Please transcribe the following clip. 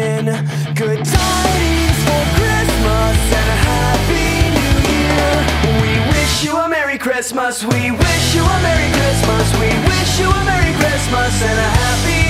in. Good tidings for Christmas and a Happy New Year. We wish you a Merry Christmas, we wish you a Merry Christmas. We wish you a Merry Christmas and a Happy